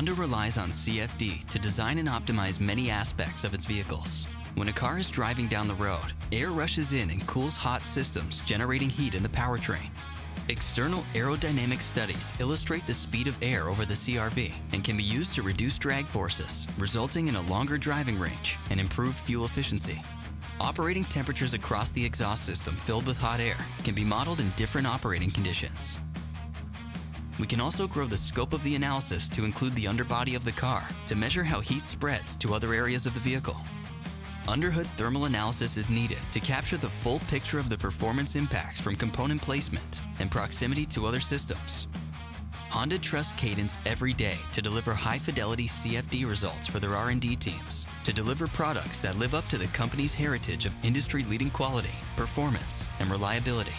Honda relies on CFD to design and optimize many aspects of its vehicles. When a car is driving down the road, air rushes in and cools hot systems, generating heat in the powertrain. External aerodynamic studies illustrate the speed of air over the CRV and can be used to reduce drag forces, resulting in a longer driving range and improved fuel efficiency. Operating temperatures across the exhaust system filled with hot air can be modeled in different operating conditions. We can also grow the scope of the analysis to include the underbody of the car to measure how heat spreads to other areas of the vehicle. Underhood thermal analysis is needed to capture the full picture of the performance impacts from component placement and proximity to other systems. Honda trusts Cadence every day to deliver high-fidelity CFD results for their R&D teams, to deliver products that live up to the company's heritage of industry-leading quality, performance, and reliability.